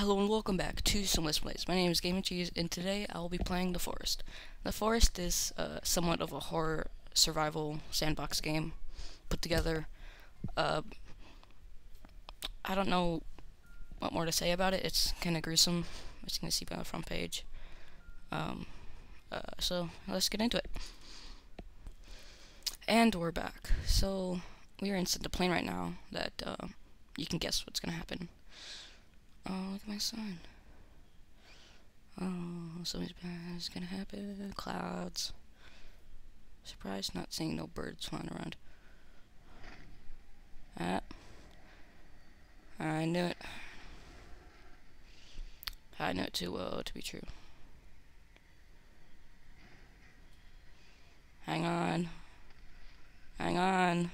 Hello and welcome back to Sunless Plays. My name is GamingCheeze, and today I will be playing The Forest. The Forest is uh, somewhat of a horror survival sandbox game put together. Uh, I don't know what more to say about it. It's kind of gruesome, as you can see by the front page. Um, uh, so let's get into it. And we're back. So we are inside the plane right now. That uh, you can guess what's gonna happen. Oh, look at my son. Oh, something's bad is gonna happen. Clouds. Surprised not seeing no birds flying around. Ah. I knew it. I knew it too well to be true. Hang on. Hang on.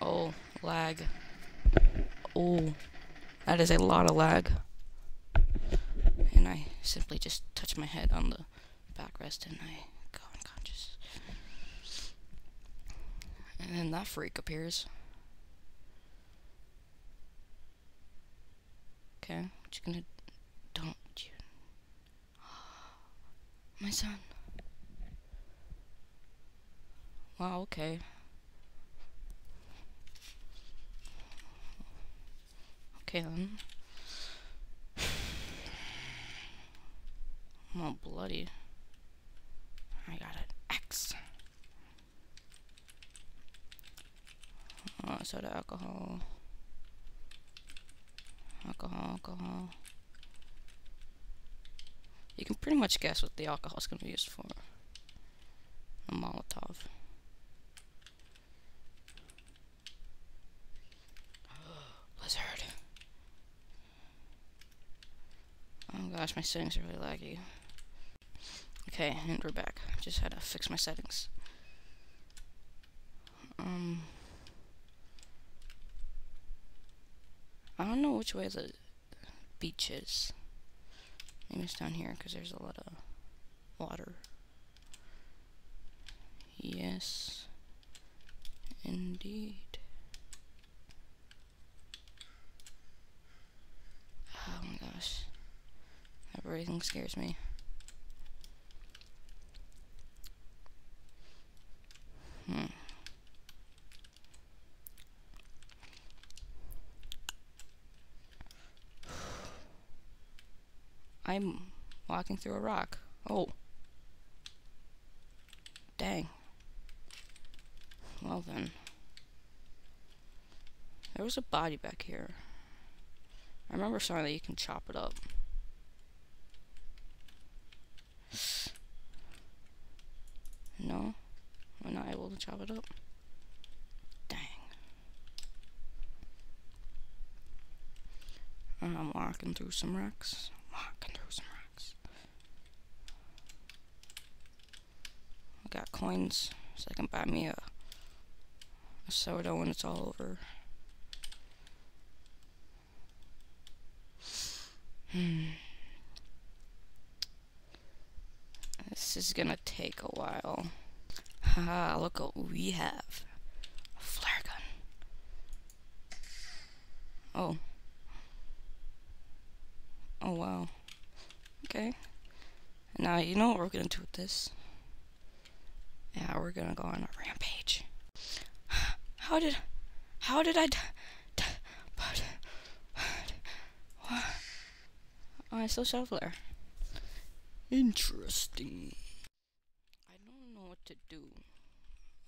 Oh, lag. Oh, that is a lot of lag. And I simply just touch my head on the backrest and I go unconscious. And then that freak appears. Okay, what you gonna... Don't you... My son. Wow, okay. Okay then. I'm all bloody. I got an X. Oh, soda alcohol. Alcohol, alcohol. You can pretty much guess what the alcohol is going to be used for. A Molotov. Blizzard. Oh gosh, my settings are really laggy. Okay, and we're back. Just had to fix my settings. Um, I don't know which way the beach is. Maybe it's down here because there's a lot of water. Yes, indeed. Oh my gosh. Everything scares me. Hmm. I'm walking through a rock. Oh. Dang. Well then. There was a body back here. I remember something that you can chop it up. No? I'm not able to chop it up? Dang. I'm walking through some rocks. Walking through some rocks. I got coins so I can buy me a, a soda when it's all over. Hmm. This is gonna take a while. Haha, look what we have. A flare gun. Oh. Oh wow. Okay. Now you know what we're gonna do with this. Yeah, we're gonna go on a rampage. How did how did I but I still shot flare. Interesting. I don't know what to do.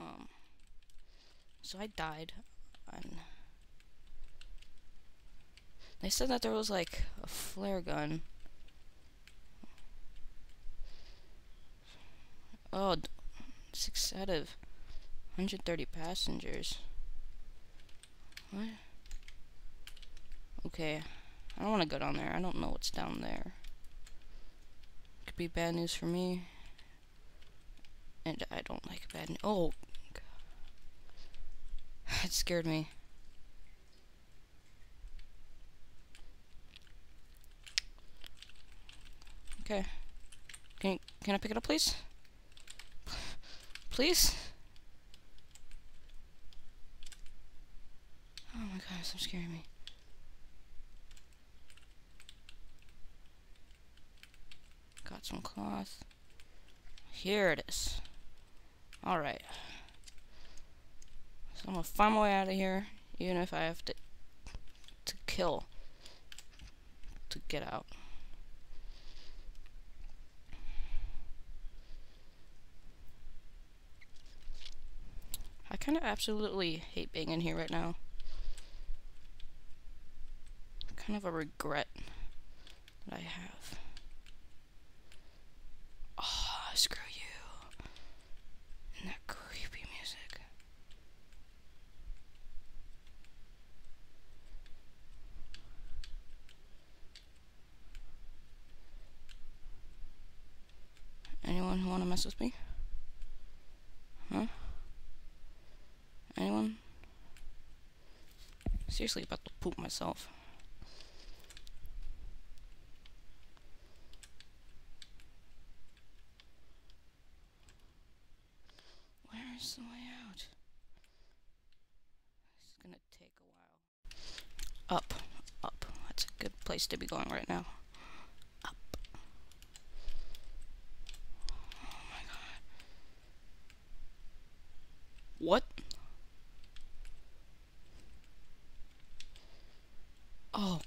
Um. So I died, and they said that there was like a flare gun. Oh, six out of 130 passengers. What? Okay. I don't want to go down there. I don't know what's down there. Could be bad news for me. And I don't like bad news. Oh, God. It scared me. Okay. Can, can I pick it up, please? Please? Oh my god, stop scaring me. Got some cloth. Here it is. Alright. So I'm gonna find my way out of here, even if I have to to kill to get out. I kind of absolutely hate being in here right now. Kind of a regret that I have. Oh, screw you. And that creepy music. Anyone who want to mess with me? Huh? Anyone? Seriously about to poop myself. Where's the way out? This is gonna take a while. Up, up. That's a good place to be going right now. Up. Oh my god. What? Oh.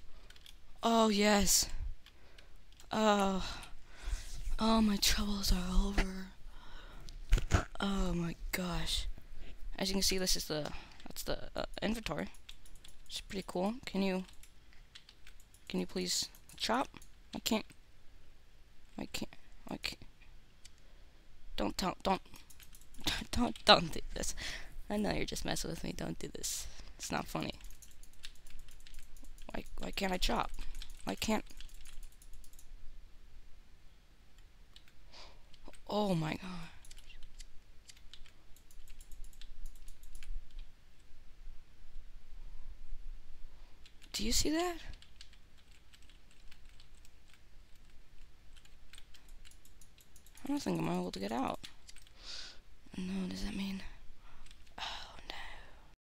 Oh, yes. Oh. Oh, my troubles are over. Oh my gosh. As you can see, this is the, that's the uh, inventory. It's pretty cool. Can you, can you please chop? I can't, I can't, I can't. Don't, don't, don't, don't, don't do this. I know you're just messing with me. Don't do this. It's not funny. Why, why can't I chop? Why can't... Oh my god. Do you see that? I don't think I'm able to get out. No, does that mean...